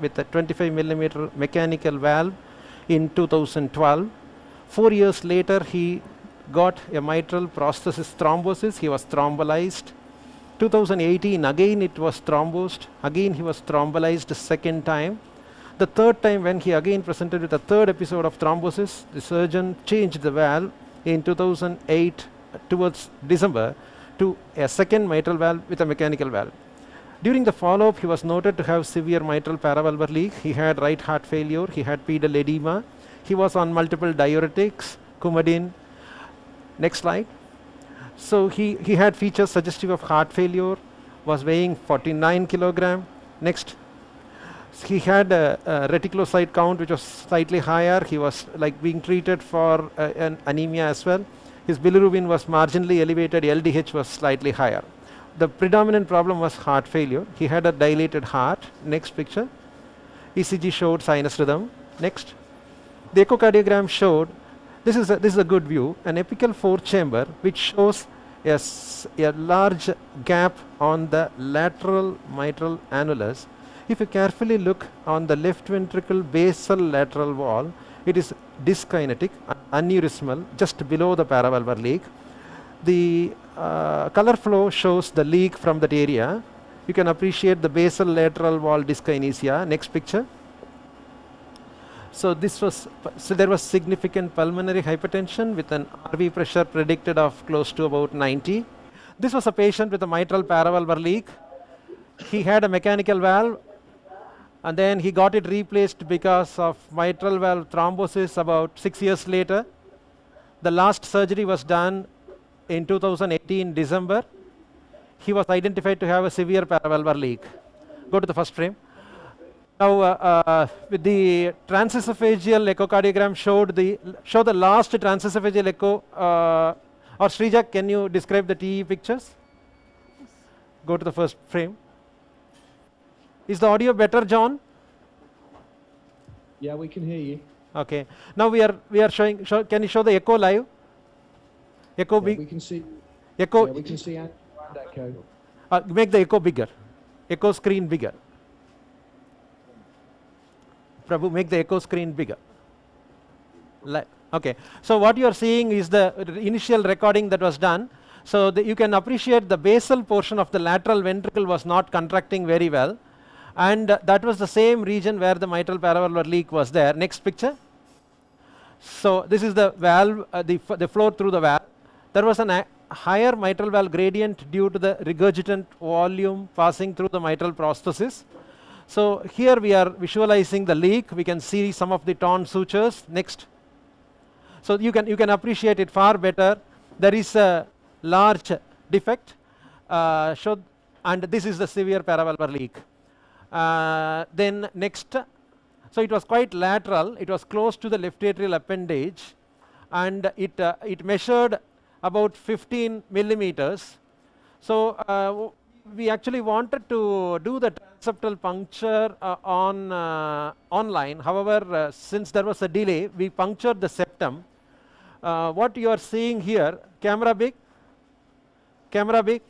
with a 25 millimeter mechanical valve in 2012. Four years later, he got a mitral prosthesis thrombosis. He was thrombolized. 2018, again it was thrombosed. Again he was thrombolized a second time. The third time when he again presented with a third episode of thrombosis, the surgeon changed the valve in 2008 towards December to a second mitral valve with a mechanical valve. During the follow-up, he was noted to have severe mitral paravalvular leak. He had right heart failure. He had pedal edema. He was on multiple diuretics, Coumadin. Next slide. So he, he had features suggestive of heart failure, was weighing 49 kilogram. Next. He had a, a reticulocyte count which was slightly higher. He was like being treated for uh, an anemia as well. His bilirubin was marginally elevated. LDH was slightly higher the predominant problem was heart failure. He had a dilated heart. Next picture. ECG showed sinus rhythm. Next. The echocardiogram showed, this is a, this is a good view, an apical four chamber which shows a, a large gap on the lateral mitral annulus. If you carefully look on the left ventricle basal lateral wall, it is dyskinetic, aneurysmal, just below the paravalvular leak. The uh, color flow shows the leak from that area. You can appreciate the basal lateral wall dyskinesia. Next picture. So this was, so there was significant pulmonary hypertension with an RV pressure predicted of close to about 90. This was a patient with a mitral paravalvular leak. He had a mechanical valve and then he got it replaced because of mitral valve thrombosis about six years later. The last surgery was done in 2018 December, he was identified to have a severe paravalvular leak. Go to the first frame. Now, uh, uh, with the transesophageal echocardiogram showed the show the last transesophageal echo. Uh, or Srija, can you describe the TE pictures? Go to the first frame. Is the audio better, John? Yeah, we can hear you. Okay. Now we are we are showing. Show, can you show the echo live? Echo Yeah, big. we can see. Echo. Yeah, we can see and and echo. Uh, make the echo bigger. Echo screen bigger. Prabhu, make the echo screen bigger. Li- okay. So what you are seeing is the initial recording that was done. So the, you can appreciate the basal portion of the lateral ventricle was not contracting very well. And uh, that was the same region where the mitral paravalvular leak was there. Next picture. So this is the valve, uh, the, f- the flow through the valve. There was a higher mitral valve gradient due to the regurgitant volume passing through the mitral prosthesis. So here we are visualizing the leak. We can see some of the torn sutures. Next. So you can you can appreciate it far better. There is a large defect. Uh, showed, and this is the severe paravalvular leak. Uh, then next. So it was quite lateral. It was close to the left atrial appendage, and it uh, it measured about 15 millimeters. So uh, we actually wanted to do the transeptal puncture uh, on uh, online. However, uh, since there was a delay, we punctured the septum. Uh, what you are seeing here, camera big, camera big.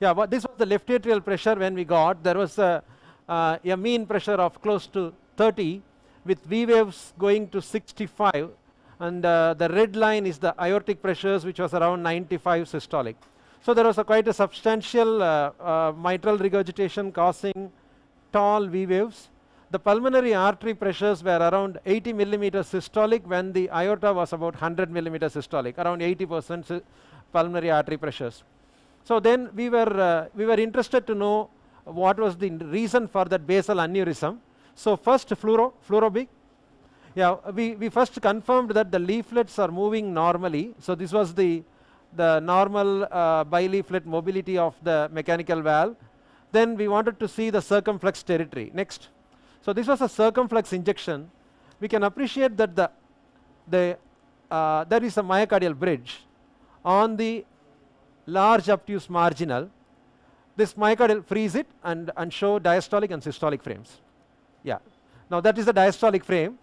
Yeah, what this was the left atrial pressure when we got. There was a, uh, a mean pressure of close to 30 with V waves going to 65 and uh, the red line is the aortic pressures which was around 95 systolic. So there was a quite a substantial uh, uh, mitral regurgitation causing tall V waves. The pulmonary artery pressures were around 80 millimeters systolic when the aorta was about 100 millimeters systolic, around 80 percent sy- pulmonary artery pressures. So then we were uh, we were interested to know what was the reason for that basal aneurysm. So first fluoro fluorobig. Yeah, we, we first confirmed that the leaflets are moving normally. So this was the the normal uh, bileaflet mobility of the mechanical valve. Then we wanted to see the circumflex territory. Next. So this was a circumflex injection. We can appreciate that the the uh, there is a myocardial bridge on the large obtuse marginal. This myocardial freeze it and, and show diastolic and systolic frames. Yeah. Now that is the diastolic frame.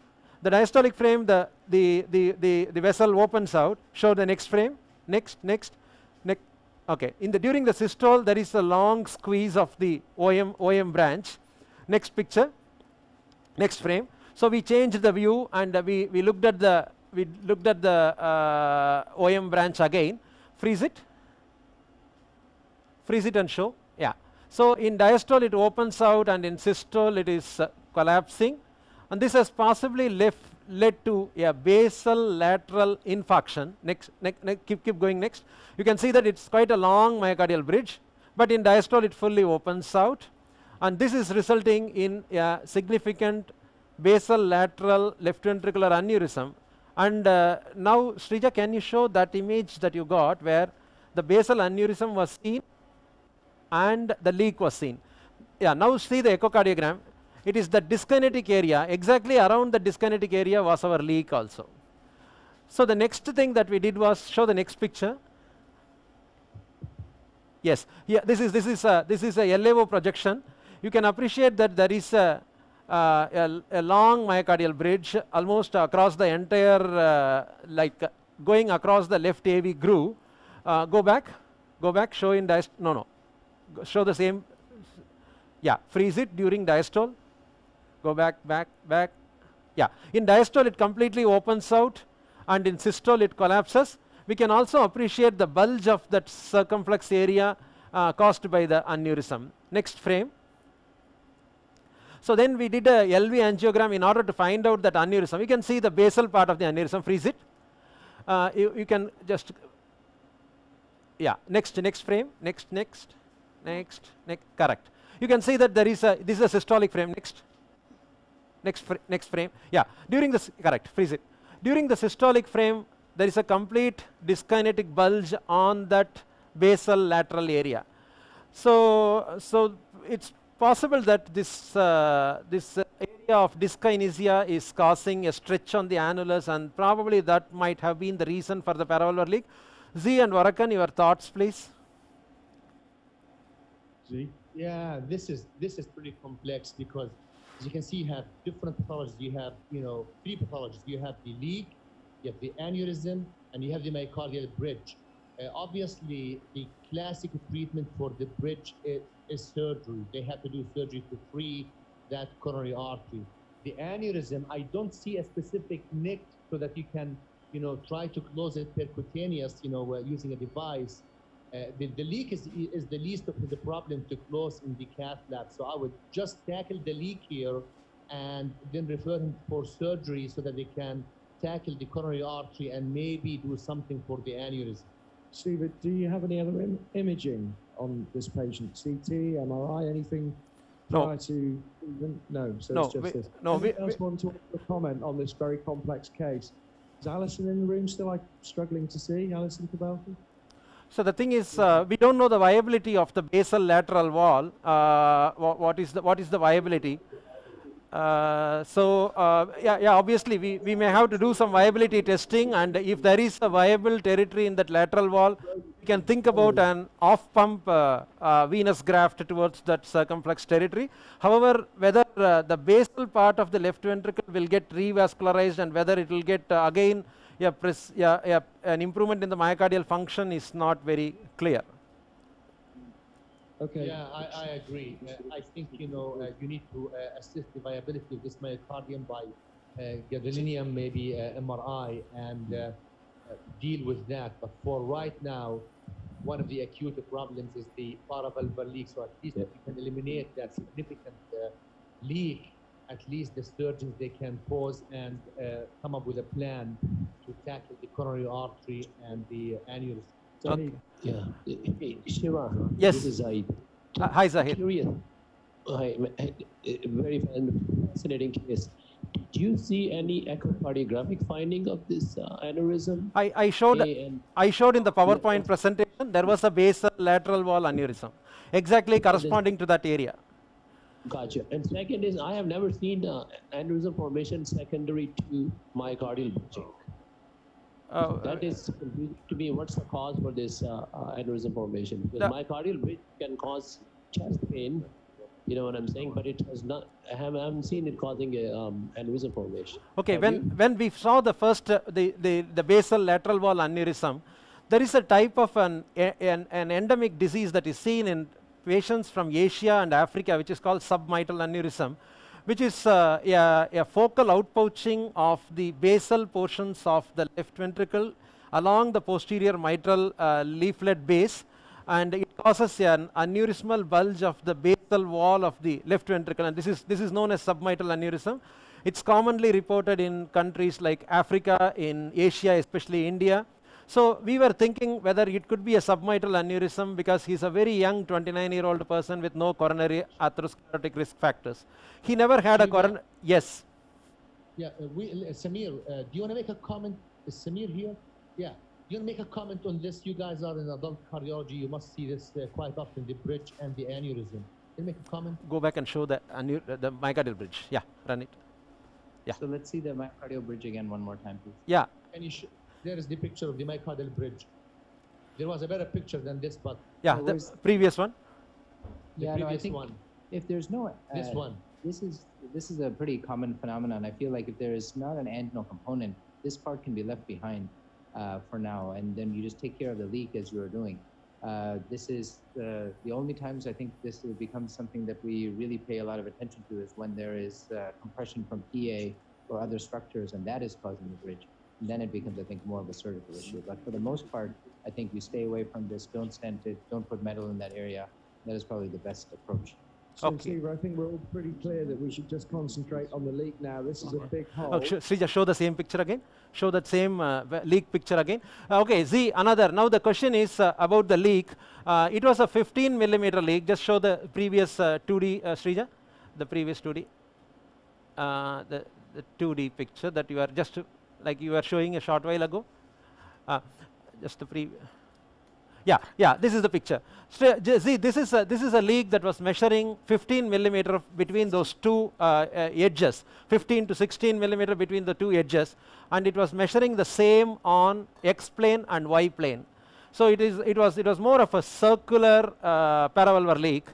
The diastolic frame, the, the, the, the, the vessel opens out. Show the next frame. Next, next, next. Okay. In the during the systole, there is a long squeeze of the OM OM branch. Next picture. Next frame. So we changed the view and uh, we, we looked at the we looked at the uh, OM branch again. Freeze it. Freeze it and show. Yeah. So in diastole it opens out and in systole it is uh, collapsing and this has possibly left led to a basal lateral infarction. Next, keep, keep going next. You can see that it's quite a long myocardial bridge, but in diastole it fully opens out and this is resulting in a significant basal lateral left ventricular aneurysm. And uh, now Srija, can you show that image that you got where the basal aneurysm was seen and the leak was seen. Yeah, now see the echocardiogram. It is the dyskinetic area, exactly around the dyskinetic area was our leak also. So the next thing that we did was show the next picture. Yes, yeah, this is this is a, this is a LAO projection. You can appreciate that there is a, uh, a, a long myocardial bridge almost across the entire uh, like uh, going across the left AV groove. Uh, go back, go back, show in diast. No, no, Go- show the same. Yeah, freeze it during diastole. Go back, back, back. Yeah, in diastole it completely opens out, and in systole it collapses. We can also appreciate the bulge of that circumflex area uh, caused by the aneurysm. Next frame. So then we did a LV angiogram in order to find out that aneurysm. You can see the basal part of the aneurysm. Freeze it. Uh, you, you can just yeah next next frame next next next next correct you can see that there is a this is a systolic frame next next fr next frame yeah during this correct freeze it during the systolic frame there is a complete dyskinetic bulge on that basal lateral area so so it's possible that this uh, this area of dyskinesia is causing a stretch on the annulus and probably that might have been the reason for the paravalvular leak Z and Varakan, your thoughts, please. Z. Yeah, this is this is pretty complex because as you can see, you have different pathologies. You have you know three pathologies. You have the leak, you have the aneurysm, and you have the myocardial bridge. Uh, obviously, the classic treatment for the bridge is, is surgery. They have to do surgery to free that coronary artery. The aneurysm, I don't see a specific nick so that you can, you know, try to close it percutaneous, you know, uh, using a device. Uh, the, the leak is, is the least of the problem to close in the cath lab. So I would just tackle the leak here and then refer him for surgery so that they can tackle the coronary artery and maybe do something for the aneurysm. Steve, do you have any other Im- imaging on this patient? CT, MRI, anything No. prior to even? No, so No, it's just we- this. no, we- Anyone else want to comment on this very complex case? Is Alison in the room still like struggling to see? Alison Kabalki? So the thing is, uh, we don't know the viability of the basal lateral wall. Uh, wha- what is the what is the viability? Uh, so uh, yeah, yeah. Obviously, we, we may have to do some viability testing, and if there is a viable territory in that lateral wall, we can think about an off-pump uh, uh, venous graft towards that circumflex territory. However, whether the basal part of the left ventricle will get revascularized and whether it will get again yeah, pres- yeah, yeah, an improvement in the myocardial function is not very clear. Okay. Yeah, I, I agree. Uh, I think, you know, uh, you need to uh, assess the viability of this myocardium by uh, gadolinium, maybe uh, MRI, and uh, uh, deal with that. But for right now, one of the acute problems is the paravalvular leak. So at least if you can eliminate that significant uh, leak, at least the surgeons, they can pause and uh, come up with a plan to tackle the coronary artery and the aneurysm. Tony, Yeah. Shiva. Yes. This is Zaid. Hi, Zahid. Curious. Hi, uh, very fascinating case. Did you see any echocardiographic finding of this uh, aneurysm? I, I showed I showed in the PowerPoint presentation there was a basal lateral wall aneurysm, exactly corresponding to that area. Gotcha. And second is, I have never seen uh, aneurysm formation secondary to myocardial bridging. Uh, That is confusing to me. What's the cause for this uh, uh, aneurysm formation? Because myocardial bridge can cause chest pain, you know what I'm saying? But it has not. I haven't, seen it causing a um, aneurysm formation. Okay, Have when, you? when we saw the first, uh, the, the, the basal lateral wall aneurysm, there is a type of an, an, an endemic disease that is seen in patients from Asia and Africa, which is called submitral aneurysm, which is uh, a, a focal outpouching of the basal portions of the left ventricle along the posterior mitral uh, leaflet base and it causes an aneurysmal bulge of the basal wall of the left ventricle and this is, this is known as submitral aneurysm. It's commonly reported in countries like Africa, in Asia, especially India. So we were thinking whether it could be a submitral aneurysm because he's a very young 29 year old person with no coronary atherosclerotic risk factors. He never had a Shiva. coronary, yes. Yeah, uh, we, uh, Samir, uh, do you want to make a comment? Is Samir here? Yeah. Do you want to make a comment on this? You guys are in adult cardiology. You must see this uh, quite often, the bridge and the aneurysm. Can you make a comment? Go back and show the, aneu- the myocardial bridge. Yeah, run it. Yeah. So let's see the myocardial bridge again one more time, please. Yeah, Can you sh- there is the picture of the myocardial bridge. There was a better picture than this, but yeah, So the previous one. the Yeah, no, I previous think one, if there's no this uh, one. this is this is a pretty common phenomenon. I feel like if there is not an angina component, this part can be left behind uh, for now, and then you just take care of the leak as you are doing. Uh, this is the the only times I think this will become something that we really pay a lot of attention to is when there is uh, compression from PA or other structures, and that is causing the bridge. And then it becomes, I think, more of a surgical issue. But for the most part, I think we stay away from this. Don't stent it. Don't put metal in that area. That is probably the best approach. So, Okay. Steve, I think we're all pretty clear that we should just concentrate on the leak now. This is a big hole. Oh, sh- Srija, show the same picture again. Show that same uh, leak picture again. Uh, okay, Z, another. Now the question is uh, about the leak. Uh, it was a 15 millimeter leak. Just show the previous uh, 2D, uh, Srija, the previous 2D. Uh, the, the 2D picture that you are just like you were showing a short while ago. Uh, just the pre. Yeah, yeah. This is the picture. J- See, this is a, this is a leak that was measuring 15 millimeter between those two uh, uh, edges, 15 to 16 millimeter between the two edges, and it was measuring the same on X plane and Y plane. So it is it was it was more of a circular uh, leak,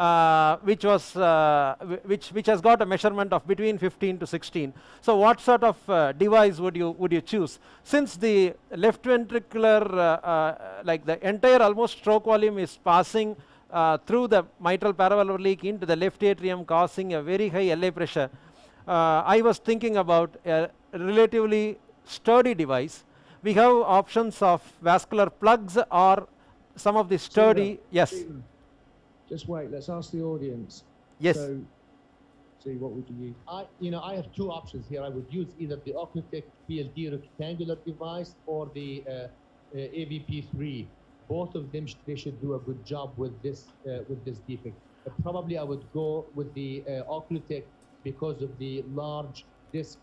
uh, which was uh, which which has got a measurement of between 15 to 16. So what sort of uh, device would you would you choose? Since the left ventricular uh, uh, like the entire almost stroke volume is passing uh, through the mitral paravalvular leak into the left atrium, causing a very high LA pressure. Uh, I was thinking about a relatively sturdy device. We have options of vascular plugs or some of the sturdy. Yes, Just wait. Let's ask the audience. yes. So, see, what would you use? I, you know, I have two options here. I would use either the Occlutech PLD rectangular device or the uh, uh, AVP3. Both of them, sh- they should do a good job with this uh, with this defect. Uh, probably I would go with the uh, Occlutech because of the large disc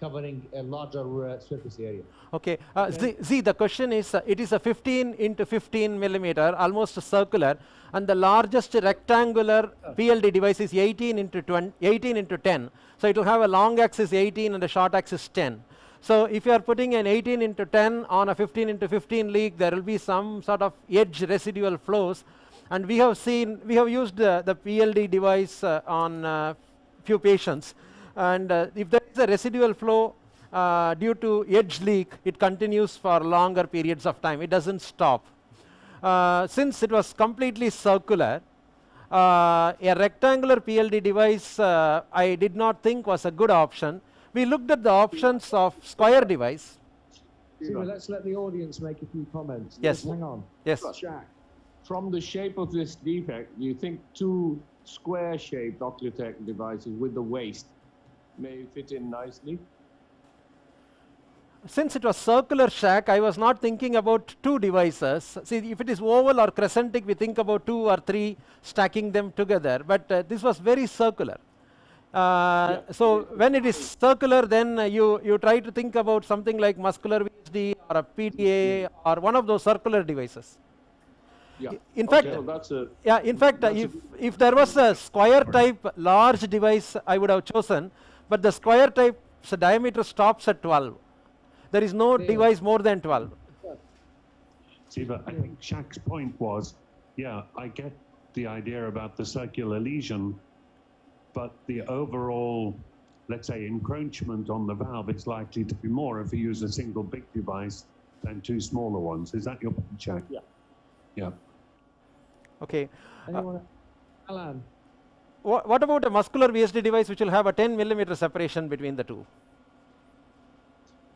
covering a larger uh, surface area. Okay. Uh, see, see, the question is, uh, it is a 15 into 15 millimeter, almost circular, and the largest rectangular PLD device is 18 into 20, 18 into 10. So it will have a long axis 18 and a short axis 10. So if you are putting an 18 into 10 on a 15 into 15 leak, there will be some sort of edge residual flows. And we have seen, we have used uh, the PLD device uh, on uh, few patients. And uh, if there is a residual flow uh, due to edge leak, it continues for longer periods of time. It doesn't stop. Uh, since it was completely circular, uh, a rectangular PLD device uh, I did not think was a good option. We looked at the options of square device. Let's let the audience make a few comments. Yes. Hang on. Yes. Shaq. From the shape of this defect, you think two square-shaped Occlutech devices with the waist may fit in nicely? Since it was circular Shaq, I was not thinking about two devices. See, if it is oval or crescentic, we think about two or three stacking them together. But uh, this was very circular. Uh, so when it is circular, then uh, you you try to think about something like muscular VSD or a PTA or one of those circular devices. Yeah. In Okay, fact, well, that's a yeah, in fact, uh, if, if there was a square type large device, I would have chosen, but the square type so diameter stops at 12. There is no device more than 12. See, but I think Shaq's point was, yeah, I get the idea about the circular lesion, but the overall, let's say, encroachment on the valve is likely to be more if you use a single big device than two smaller ones. Is that your point, Shaq? Yeah. Yeah. Okay. Anyone? Alan. Wha- what about a muscular VSD device which will have a 10 millimeter separation between the two?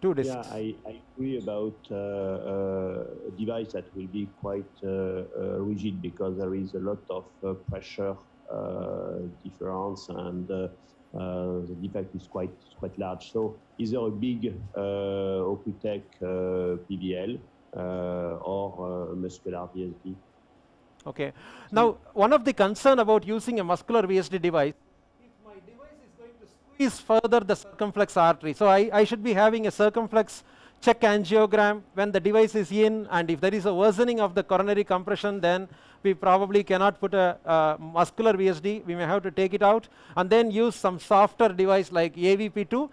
Two Yeah, discs. I, I agree about uh, uh, a device that will be quite uh, uh, rigid because there is a lot of pressure difference and uh, the defect is quite quite large. So either a big uh, Occlutech uh, PVL uh, or a muscular VSD. Okay. Now, one of the concern about using a muscular VSD device, if my device is going to squeeze further the circumflex artery, so I, I should be having a circumflex check angiogram when the device is in, and if there is a worsening of the coronary compression, then we probably cannot put a, muscular VSD. We may have to take it out and then use some softer device like AVP2.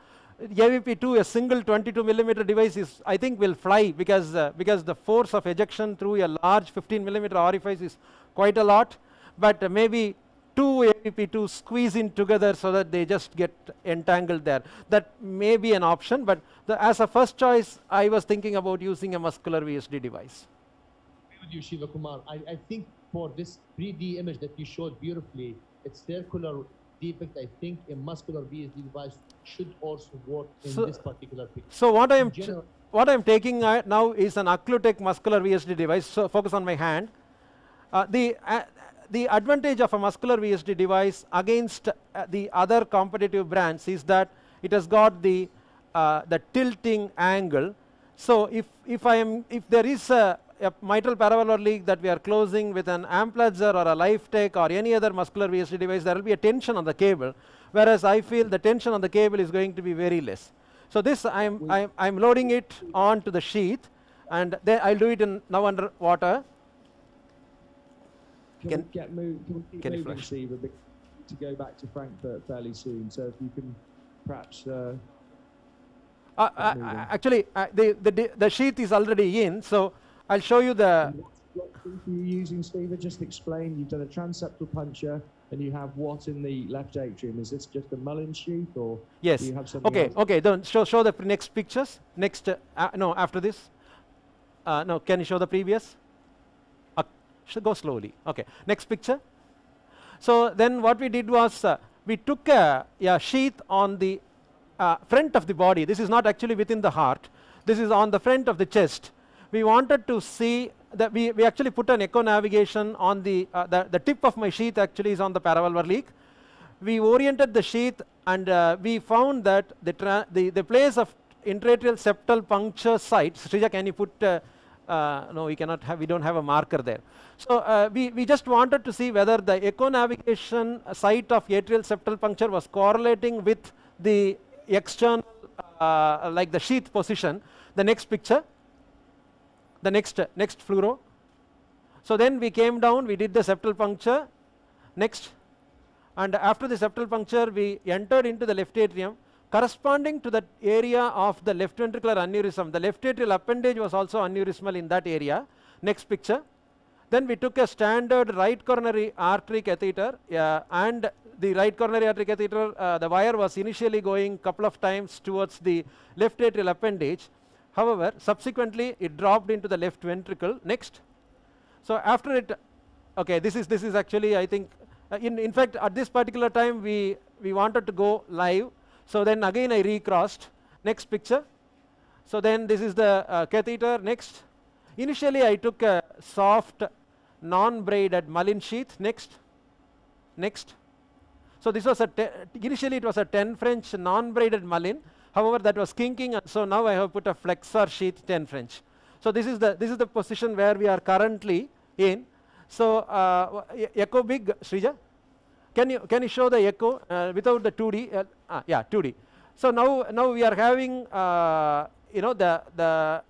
AVP2, a single 22 millimeter device is, I think, will fly because uh, because the force of ejection through a large 15 millimeter orifice is quite a lot. But uh, maybe two AVP2 squeeze in together so that they just get entangled there. That may be an option, but the, as a first choice, I was thinking about using a muscular VSD device. with you, Shiva Kumar. I, I think for this 3D image that you showed beautifully, it's circular defect. I think a muscular VSD device should also work in So- this particular picture. So what I am general- what I am taking now is an Occlutech muscular VSD device. So focus on my hand. Uh, the uh, the advantage of a muscular VSD device against uh, the other competitive brands is that it has got the uh, the tilting angle. So if if I am if there is a, a mitral paravalvular leak that we are closing with an Amplatzer or a LifeTech or any other muscular VSD device, there will be a tension on the cable. Whereas I feel the tension on the cable is going to be very less. So this I'm I'm, I'm loading it onto the sheath, and then I'll do it in now under water. Can, Can- we get move, can we keep moving, flash? Steve, a bit to go back to Frankfurt fairly soon? So if you can perhaps uh, Uh, uh, actually, uh, the, the the sheath is already in, so I'll show you the. what, what sheath are you using, Steve? Just explain. You've done a transeptal puncture, and you have what in the left atrium? Is this just a Mullins sheath, or Yes. do you have something Okay. else? Okay. Then show show the next pictures. Next. Uh, uh, no, after this. Uh, no, can you show the previous? Uh, go slowly. Okay. Next picture. So then what we did was uh, we took a, a sheath on the uh, front of the body. This is not actually within the heart. This is on the front of the chest. We wanted to see that we, we actually put an echo navigation on the, uh, the, the tip of my sheath actually is on the paravalvular leak. We oriented the sheath and uh, we found that the, the, the place of interatrial septal puncture site, Srija can you put, uh, uh, no we cannot have, we don't have a marker there. So uh, we, we just wanted to see whether the echo navigation site of atrial septal puncture was correlating with the external, uh, like the sheath position. The next picture, the next, next fluoro. So then we came down, we did the septal puncture. Next, and after the septal puncture, we entered into the left atrium. Corresponding to that area of the left ventricular aneurysm, the left atrial appendage was also aneurysmal in that area. Next picture. Then we took a standard right coronary artery catheter uh, and the right coronary artery catheter, uh, the wire was initially going couple of times towards the left atrial appendage. However, subsequently it dropped into the left ventricle. Next. So after it, okay, this is this is actually I think uh, in in fact at this particular time we we wanted to go live. So then again I recrossed. Next picture. So then this is the uh, catheter. Next. Initially I took a soft non-braided Mullin sheath. Next. Next. So this was a initially it was a 10 French non-braided Mullin. However, that was kinking, and so now I have put a flexor sheath 10 French. So this is the this is the position where we are currently in. So uh, echo big, Srija. Can you can you show the echo uh, without the 2D? Uh, ah, yeah, 2D. So now now we are having uh, you know the the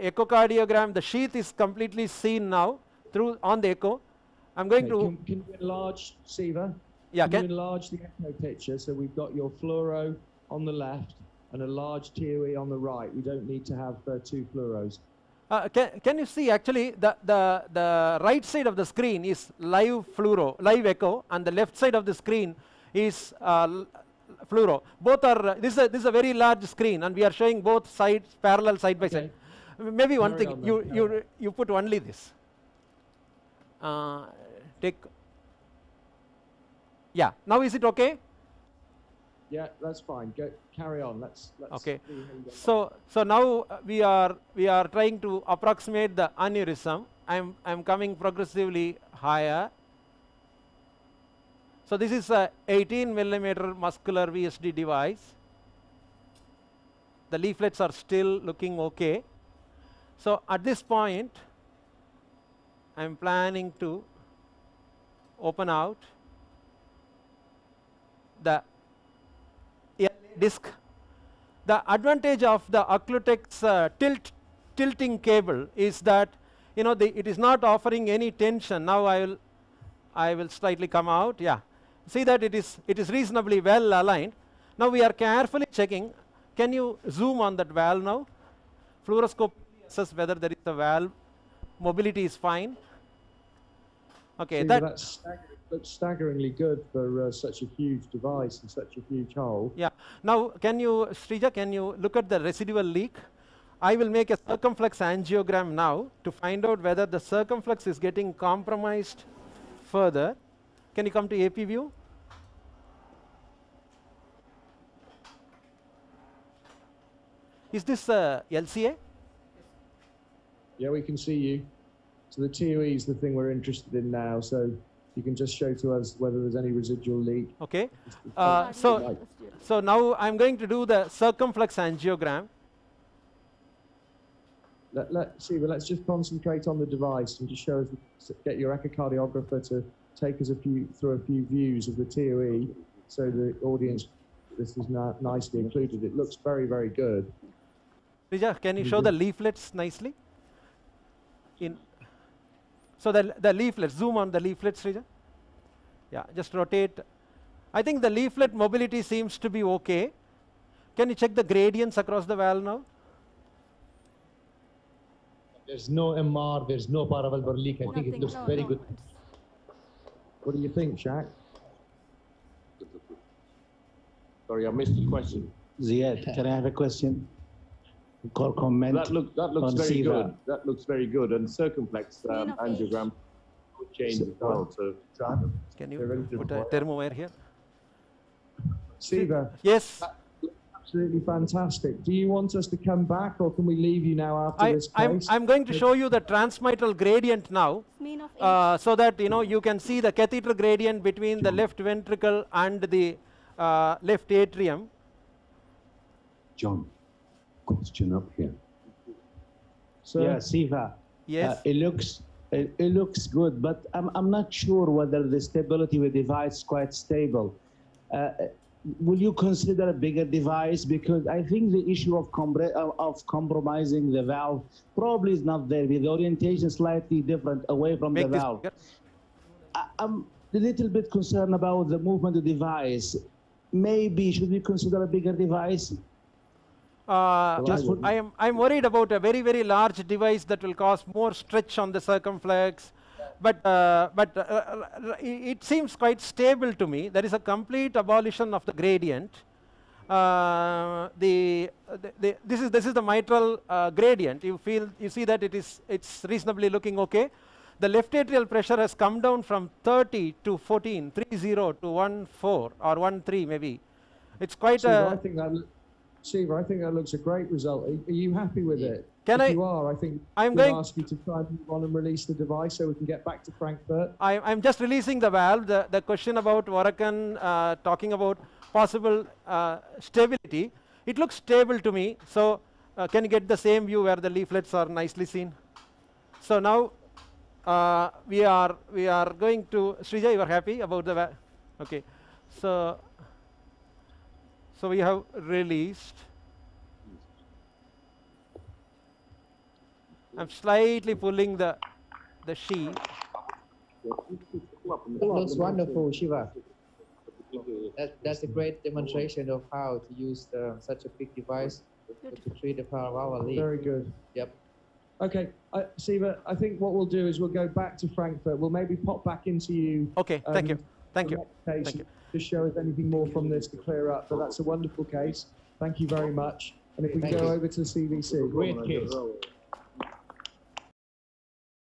echocardiogram. The sheath is completely seen now through on the echo. I'm going Okay, to Can, can you enlarge, Siva? yeah. Can Can, you enlarge the echo picture? So we've got your fluoro on the left and a large TOE on the right. We don't need to have uh, two fluoros. Uh, can, can you see actually the, the, the right side of the screen is live fluoro, live echo, and the left side of the screen is uh, fluoro. Both are, uh, this, is a, this is a very large screen, and we are showing both sides parallel side by side. Maybe one Carry thing, on you, you, you put only this. Uh, take, Yeah, now is it okay? Yeah, that's fine. Go carry on. Let's let's Okay. see how you get on. So, so now uh, we are we are trying to approximate the aneurysm. I'm I'm coming progressively higher. So this is a 18 millimeter muscular VSD device. The leaflets are still looking okay. So at this point, I'm planning to open out the disc. The advantage of the Occlutech's uh, tilt tilting cable is that you know the, it is not offering any tension. Now I will I will slightly come out. Yeah, see that it is it is reasonably well aligned. Now we are carefully checking. Can you zoom on that valve now? Fluoroscope assess whether there is a valve. Mobility is fine. Okay, See, that that's staggeringly good for uh, such a huge device and such a huge hole. Yeah. Now, can you, Srija, can you look at the residual leak? I will make a circumflex angiogram now to find out whether the circumflex is getting compromised further. Can you come to AP view? Is this uh, LCA? Yeah, we can see you. So the TOE is the thing we're interested in now. So you can just show to us whether there's any residual leak. Okay. Uh, so, so now I'm going to do the circumflex angiogram. Let, let, see, but let's just concentrate on the device and just show us, get your echocardiographer to take us a few through a few views of the TOE, so the audience, this is now nicely included. It looks very, very good. Rija, can you show the leaflets nicely? In so the the leaflets, zoom on the leaflets, Rija. Yeah, just rotate. I think the leaflet mobility seems to be okay. Can you check the gradients across the valve now? There's no MR, there's no paravalvular leak. I think it looks no, very no, good. What do you think, Shaq? Sorry, I missed the question. Ziad, can I have a question? Or comment? That looks that looks very SIVA. good. That looks very good. And circumflex um, angiogram would change as well. So Can They're ready you to put a deploy. thermowire here? Siva, Yes. absolutely fantastic. Do you want us to come back or can we leave you now after I, this I'm. I'm going to show you the transmitral gradient now. Mean of uh, so that you know you can see the catheter gradient between the left ventricle and the uh, left atrium. John, question up here. So, Yeah, Siva. Yes. Uh, it looks it, it looks good, but I'm I'm not sure whether the stability with the device is quite stable. Uh, will you consider a bigger device? Because I think the issue of compre- of- of compromising the valve probably is not there. With the orientation slightly different away from Make the valve. I- I'm a little bit concerned about the movement of the device. Maybe should we consider a bigger device? Uh, Just I am I'm worried about a very very large device that will cause more stretch on the circumflex. But uh, but uh, uh, it seems quite stable to me. There is a complete abolition of the gradient. Uh, the, the, the this is this is the mitral uh, gradient. You feel you see that it is it's reasonably looking okay. The left atrial pressure has come down from 30 to 14, 30 to 14 or 13 maybe. It's quite a Siva, I think that looks a great result. Are, are you happy with it? Can if I- you are, I think I'm we'll going- ask you to try and move on and release the device so we can get back to Frankfurt. I, I'm just releasing the valve. The, the question about Varakan uh, talking about possible uh, stability, it looks stable to me. So uh, can you get the same view where the leaflets are nicely seen? So now uh, we are we are going to Srija. You are happy about the okay? So so we have released. I'm slightly pulling the the sheet. It looks wonderful, Shiva. That, that's a great demonstration of how to use the, such a big device to treat the paravalvular leak. Very good. Yep. Okay, uh, Siva, I think what we'll do is we'll go back to Frankfurt. We'll maybe pop back into you. Okay, thank you, um, thank you. Thank and Just show us anything more from this to clear up. But that's a wonderful case. Thank you very much. And if we Thank go you. over to CVC. Great case.